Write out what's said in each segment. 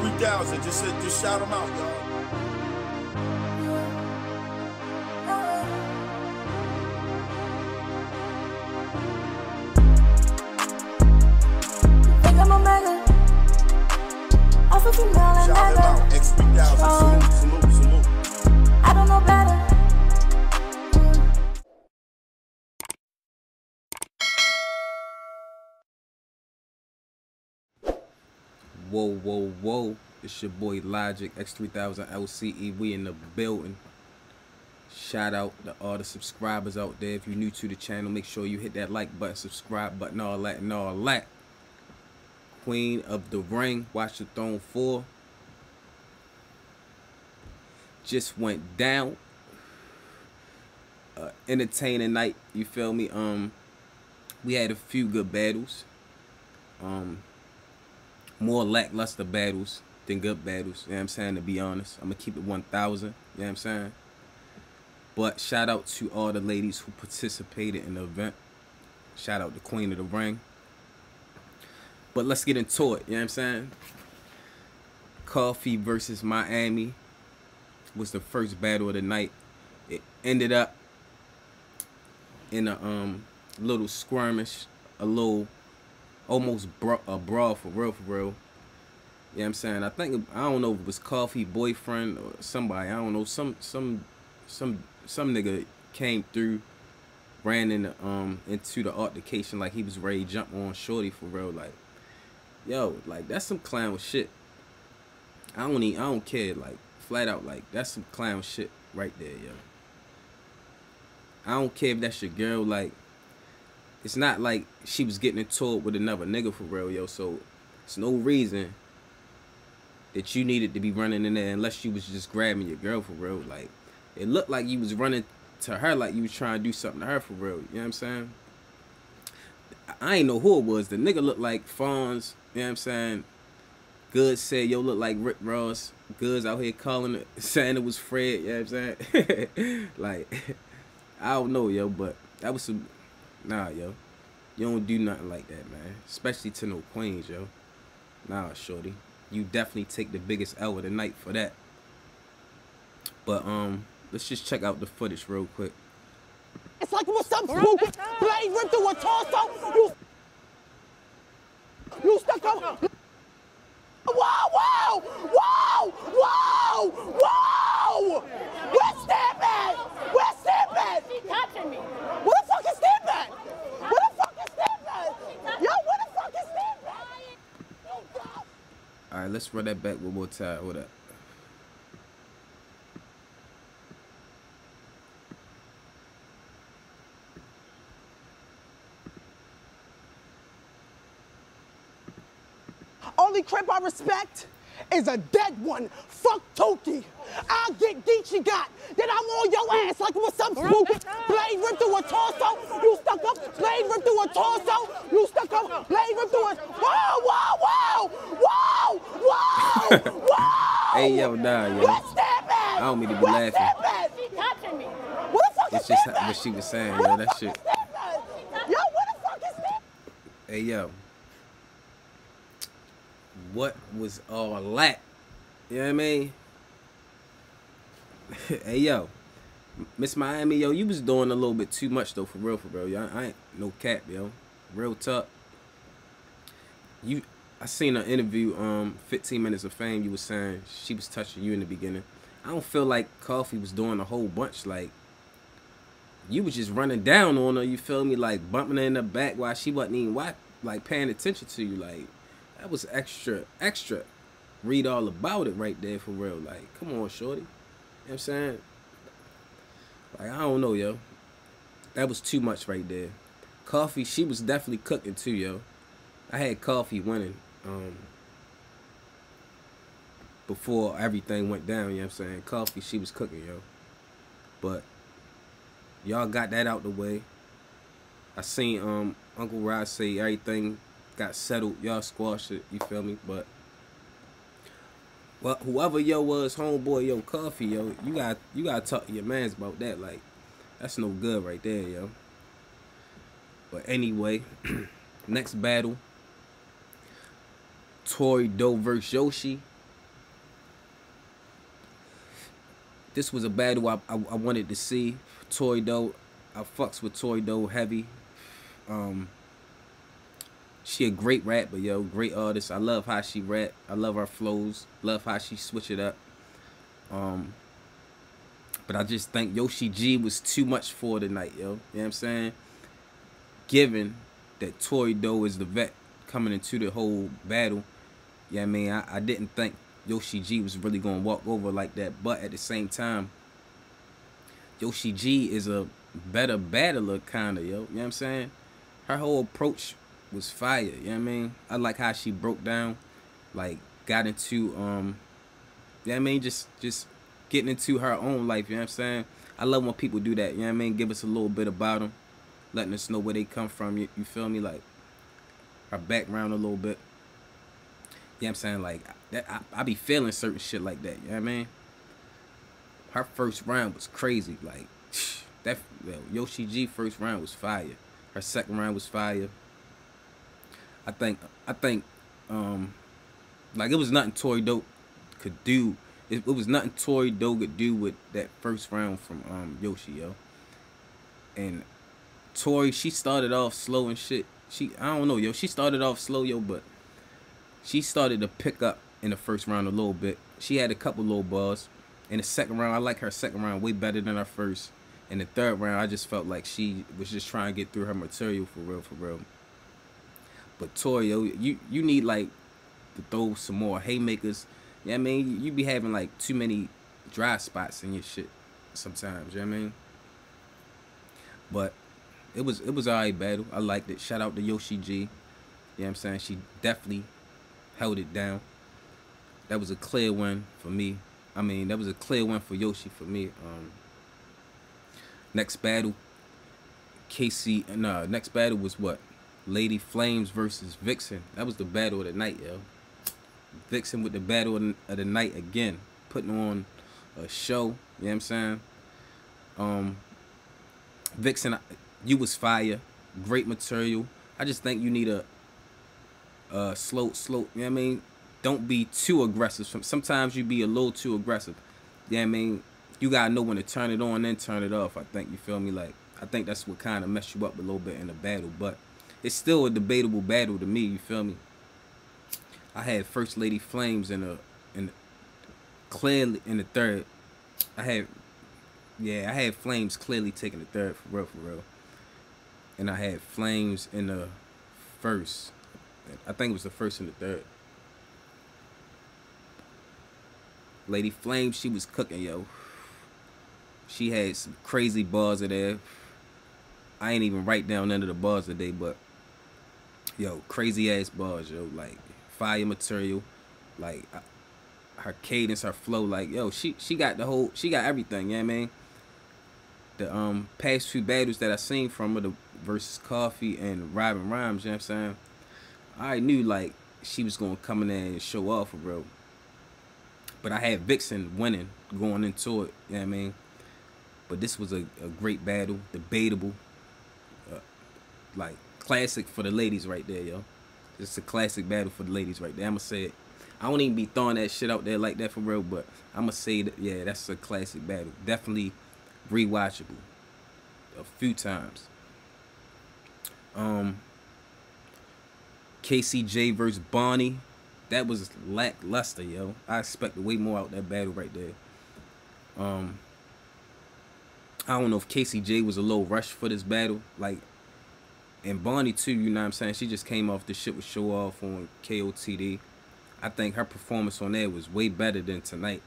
X3000. Just, uh, just shout them out, y'all. Shout them out. X3000. Whoa, whoa, whoa. It's your boy Logik, X3000 LCE. We in the building. Shout out to all the subscribers out there. If you're new to the channel, make sure you hit that like button, subscribe button, all that and all that. Queen of the Ring, Watch the Throne 4. Just went down. Uh, entertaining night, you feel me? Um, we had a few good battles. Um, more lackluster battles than good battles. You know what I'm saying? To be honest, I'm gonna keep it 1,000. You know what I'm saying? But shout out to all the ladies who participated in the event. Shout out to Queen of the Ring. But let's get into it. You know what I'm saying? Coffee versus Miami was the first battle of the night. It ended up in a um little skirmish, a little almost bra- a brawl for real, for real. Yeah, I'm saying. I think I don't know if it was Coffee boyfriend or somebody. I don't know. Some some some some nigga came through, ran in the, um into the altercation like he was ready to jump on Shorty for real. Like, yo, like that's some clown shit. I don't even, I don't care. Like flat out, like that's some clown shit right there, yo. I don't care if that's your girl. Like, it's not like she was getting into it with another nigga for real, yo. So it's no reason that you needed to be running in there unless you was just grabbing your girl for real. Like, it looked like you was running to her like you was trying to do something to her for real. You know what I'm saying? I ain't know who it was. The nigga looked like Fonz. You know what I'm saying? Goodz said, yo, look like Rick Ross. Goodz out here calling it, saying it was Fred. You know what I'm saying? like, I don't know, yo, but that was some, nah, yo. You don't do nothing like that, man. Especially to no queens, yo. Nah, shorty. You definitely take the biggest L of the night for that. But, um, let's just check out the footage real quick. It's like what's up, Spook? Blade ripped through a torso. You, you stuck up. Whoa, whoa, whoa, whoa, whoa! Where's Stamp at? Where's Stamp at? She touching me. Where the fuck is Stamp at? Where the fuck is Stamp at? Yo, where the fuck is Stamp at? All right, let's run that back one more time. Hold up. Only crip I respect is a dead one. Fuck Tookie. I'll get Geechee got. Then I'm on your ass like what's up, Spook? Blade ripped through a torso. You stuck up. Blade ripped through a torso. You stuck up. Blade ripped through a. Whoa, whoa, Hey, yo, nah, yo. Where's Stamp at? I don't mean to be Where's laughing. She touching me. Where the fuck It's is just Stamp at? what she was saying, Where yo. That shit. Yo, where the fuck is Stamp? Hey, yo. What was all that? You know what I mean? hey, yo. Miss Miami, yo, you was doing a little bit too much, though, for real, for real. Yo, I ain't no cap, yo. Real tough. You, I seen an interview, um, 15 Minutes of Fame, you was saying she was touching you in the beginning. I don't feel like Coffee was doing a whole bunch, like, you was just running down on her, you feel me? Like, bumping her in the back while she wasn't even, wa- like, paying attention to you, like, that was extra, extra. Read all about it right there for real. Like, come on, shorty. You know what I'm saying? Like, I don't know, yo. That was too much right there. Coffee, she was definitely cooking too, yo. I had coffee winning um, before everything went down, you know what I'm saying? Coffee, she was cooking, yo. But y'all got that out the way. I seen um Uncle Rod say everything got settled. Y'all squashed it, you feel me? But well, whoever yo was, homeboy, yo, coffee, yo, you got you gotta talk to your mans about that. Like, that's no good right there, yo. But anyway, next battle. Tori Doe vs. Yoshi. This was a battle I, I, I wanted to see. Tori Doe, I fucks with Tori Doe heavy. Um, she a great rapper, yo, great artist. I love how she rap. I love her flows. Love how she switch it up. Um, but I just think Yoshi G was too much for tonight, yo. You know what I'm saying? Given that Tori Doe is the vet coming into the whole battle, yeah, I mean, I, I didn't think Yoshi G was really gonna walk over like that. But at the same time, Yoshi G is a better battler, kinda, yo. You know what I'm saying? Her whole approach was fire. You know what I mean? I like how she broke down, like got into um, yeah, you know I mean, just just getting into her own life. You know what I'm saying? I love when people do that. You know what I mean? Give us a little bit about them, letting us know where they come from. You, you feel me? Like her background a little bit. You know what I'm saying? Like that, I, I be feeling certain shit like that. You know what I mean? Her first round was crazy. Like that Yoshi G first round was fire. Her second round was fire. I think I think um like it was nothing Tori Doe could do. It, it was nothing Tori Doe could do with that first round from um Yoshi, yo. And Tori, she started off slow and shit. She I don't know, yo. She started off slow, yo, but she started to pick up in the first round a little bit. She had a couple low balls. In the second round, I like her second round way better than her first. In the third round, I just felt like she was just trying to get through her material for real, for real. But Toyo, you you need like to throw some more haymakers. Yeah, I mean, you be having like too many dry spots in your shit sometimes. You know what I mean? But it was it was alright battle. I liked it. Shout out to Yoshi G. You know what I'm saying? She definitely held it down. That was a clear win for me. I mean, that was a clear win for Yoshi for me. Um, next battle, Casey. No, next battle was what? Lady Flamez versus Vixen. That was the battle of the night, yo. Vixen with the battle of the night again, putting on a show. You know what I'm saying? Um, Vixen, you was fire, great material. I just think you need a, a slow, slow. You know what I mean? Don't be too aggressive. Sometimes you be a little too aggressive. You know what I mean? You gotta know when to turn it on and turn it off. I think you feel me. Like I think that's what kind of messed you up a little bit in the battle, but it's still a debatable battle to me. You feel me? I had First Lady Flamez in a in clearly in the third. I had yeah, I had Flamez clearly taking the third for real, for real. And I had Flamez in the first. I think it was the first and the third. Lady Flame, she was cooking, yo. She had some crazy bars in there. I ain't even write down none of the bars today, but yo, crazy ass bars, yo, like fire material, like her cadence, her flow, like yo, she she got the whole, she got everything. I mean? The um past few battles that I seen from her, the versus Coffee and Robin Rhymes, you know what I'm saying? I knew like she was gonna come in there and show off bro. But I had Vixen winning going into it, you know what I mean? But this was a, a great battle, debatable, uh, like classic for the ladies right there, yo. It's a classic battle for the ladies right there. I'ma say it. I don't even be throwing that shit out there like that for real, but I'ma say that yeah, that's a classic battle. Definitely rewatchable a few times. Um Casey Jay versus Bonnie. That was lackluster, yo. I expected way more out that battle right there. Um I don't know if Casey Jay was a little rushed for this battle. Like and Bonnie too, you know what I'm saying? She just came off the shit with show off on KOTD. I think her performance on there was way better than tonight.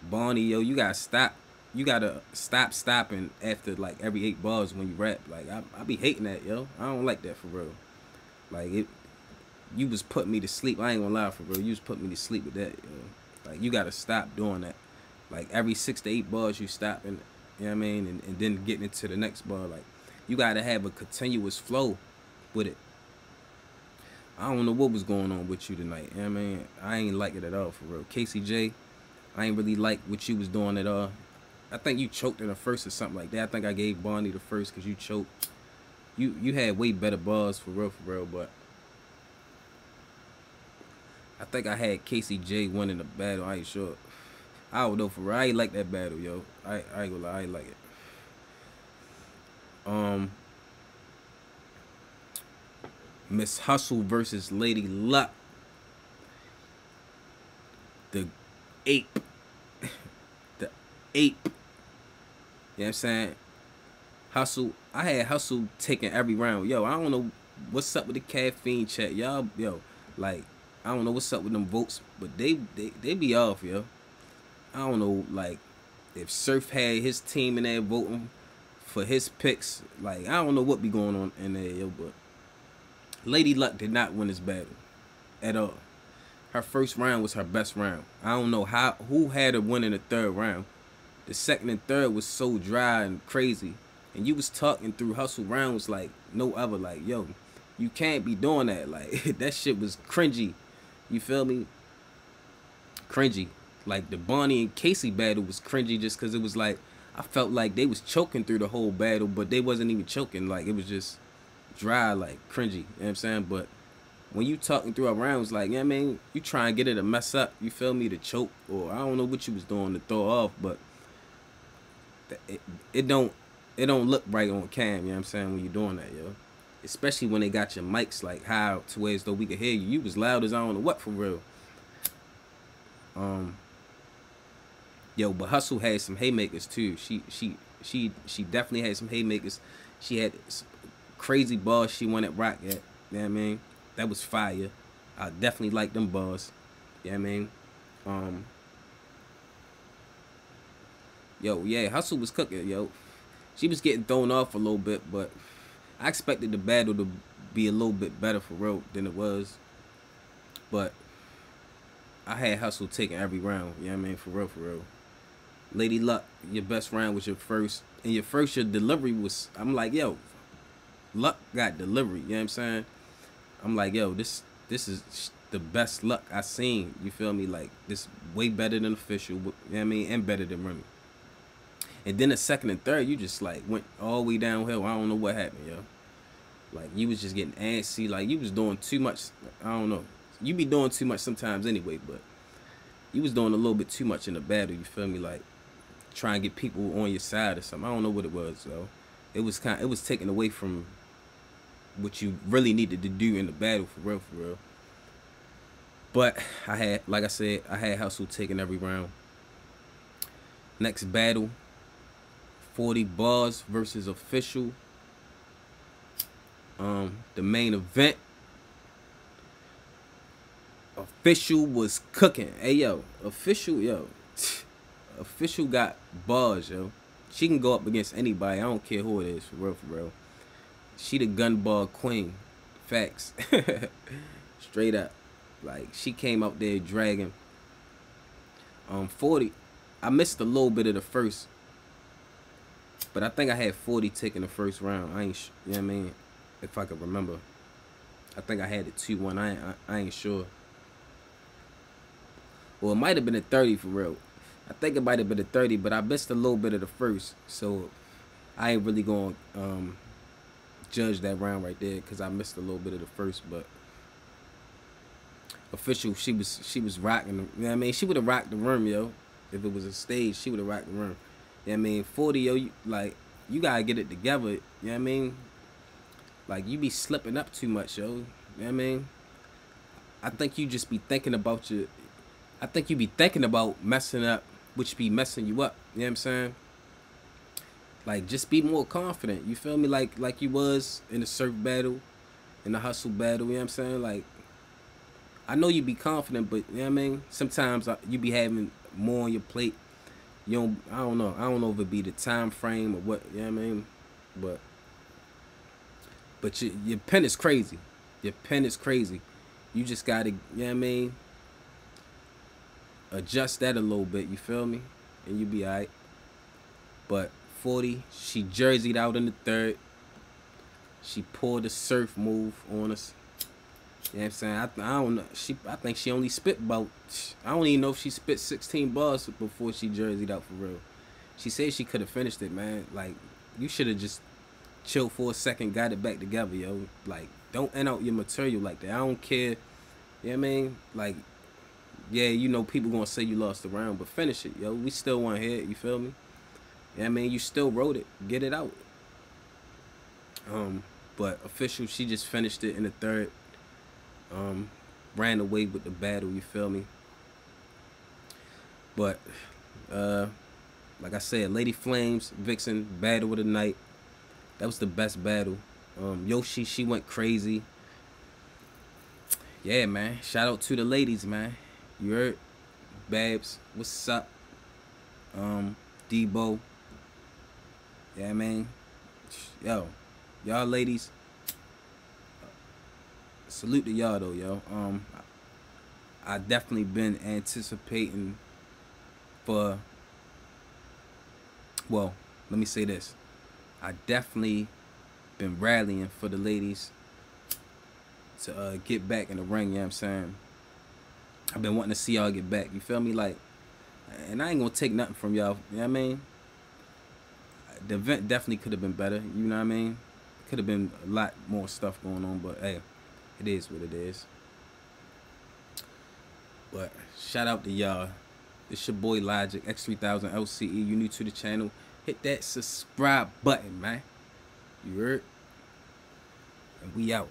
Bonnie, yo, you gotta stop. You gotta stop stopping after like every eight bars when you rap. Like I, I be hating that, yo. I don't like that for real. Like it, you was putting me to sleep. I ain't gonna lie for real. You was putting me to sleep with that, yo. Like you gotta stop doing that. Like every six to eight bars you stop and you know what I mean, and, and then getting into the next bar. Like you gotta have a continuous flow with it. I don't know what was going on with you tonight. You know I mean, I ain't like it at all for real. Casey Jay, I ain't really like what you was doing at all. I think you choked in the first or something like that. I think I gave Bonnie the first because you choked. You you had way better bars for real, for real, but I think I had Casey Jay winning the battle. I ain't sure. I don't know for real. I like that battle, yo. I I ain't gonna lie, I ain't like it. Um, Miss Hustle versus Lady Luck. The ape. The ape. You know what I'm saying? Hustle. I had Hustle taking every round. Yo, I don't know what's up with the caffeine check. Y'all, yo, like, I don't know what's up with them votes, but they they, they be off, yo. I don't know, like, if Surf had his team in there voting for his picks, like, I don't know what be going on in there, yo, but Lady Luck did not win this battle at all. Her first round was her best round. I don't know how who had her win in the third round. The second and third was so dry and crazy. And you was talking through hustle rounds like no other. Like, yo, you can't be doing that. Like that shit was cringy. You feel me? Cringy. Like the Bonnie and Casey battle was cringy just because it was like I felt like they was choking through the whole battle, but they wasn't even choking. Like it was just dry, like cringy. You know what I'm saying? But when you talking through a rounds, like, you I mean? You try and get it to mess up, you feel me, to choke, or I don't know what you was doing to throw off, but it, it don't it don't look right on cam, you know what I'm saying, when you doing that, yo. Especially when they got your mics like high to where as though we could hear you. You was loud as I don't know what for real. Um Yo, but Hustle had some haymakers too. She she she she definitely had some haymakers. She had crazy balls she went at Rock at. You know what I mean? That was fire. I definitely like them balls. You know what I mean? Um Yo, yeah, Hustle was cooking, yo. She was getting thrown off a little bit, but I expected the battle to be a little bit better for real than it was. But I had Hustle taking every round, you know what I mean? For real, for real. Lady Luck, your best round was your first. And your first, your delivery was, I'm like, yo, Luck got delivery, you know what I'm saying? I'm like, yo, this this is the best luck I seen. You feel me? Like this way better than official. You know what I mean? And better than Remy. And then the second and third, you just like went all the way downhill. I don't know what happened, yo. Like you was just getting antsy. Like you was doing too much. I don't know. You be doing too much sometimes anyway, but you was doing a little bit too much in the battle. You feel me? Like trying to get people on your side or something. I don't know what it was though. It was kind. It was taken away from what you really needed to do in the battle for real, for real. But I had, like I said, I had Hustle taking every round. Next battle, 40 Barrs versus official. Um, the main event. Official was cooking. Hey yo, official yo, official got bars yo. She can go up against anybody. I don't care who it is for real, for real. She the gun ball queen. Facts. Straight up. Like she came out there dragging. Um, 40. I missed a little bit of the first. But I think I had 40 tick in the first round. I ain't, you know what I mean? If I could remember. I think I had it 2-1. I, ain't- I, I ain't sure. Well, it might have been a 30 for real. I think it might have been a 30, but I missed a little bit of the first. So I ain't really going to um, judge that round right there because I missed a little bit of the first. But official, she was she was rocking. The, you know what I mean? She would have rocked the room, yo. If it was a stage, she would have rocked the room. You know I mean? 40, yo, you, like, you got to get it together. You know what I mean? Like, you be slipping up too much, yo. You know what I mean? I think you just be thinking about your... I think you be thinking about messing up, which be messing you up. You know what I'm saying? Like, just be more confident. You feel me? Like, like you was in the surf battle, in the hustle battle. You know what I'm saying? Like, I know you be confident, but you know what I mean. Sometimes uh, you be having more on your plate. You don't. I don't know. I don't know if it be the time frame or what. You know what I mean? But, but your your pen is crazy. Your pen is crazy. You just gotta. You know what I mean? Adjust that a little bit. You feel me? And you be alright. But 40, she jerseyed out in the third. She pulled a surf move on us. You know what I'm saying? I, I don't know. She, I think she only spit about. I don't even know if she spit 16 bars before she jerseyed out for real. She said she could have finished it, man. Like you should have just chilled for a second, got it back together, yo. Like don't end out your material like that. I don't care. You know what I mean? Like yeah, you know, people gonna say you lost the round, but finish it, yo. We still want to hear it, you feel me? Yeah, I mean, you still wrote it. Get it out. Um, but official, she just finished it in the third. Um, ran away with the battle, you feel me? But uh like I said, Lady Flamez, Vixen, battle of the night. That was the best battle. Um, Yoshi, she went crazy. Yeah, man. Shout out to the ladies, man. You heard? Babs, what's up? Um, Debo. Yeah, man. Yo, y'all ladies. Salute to y'all though, yo. Um, I definitely been anticipating for well, let me say this. I definitely been rallying for the ladies to uh, get back in the ring, you know what I'm saying? I've been wanting to see y'all get back, you feel me? Like, and I ain't gonna take nothing from y'all, you know what I mean? The event definitely could have been better, you know what I mean? Could have been a lot more stuff going on, but hey, it is what it is. But shout out to y'all. It's your boy Logik, X3000 LCE. You new to the channel, hit that subscribe button, man. You heard? And we out.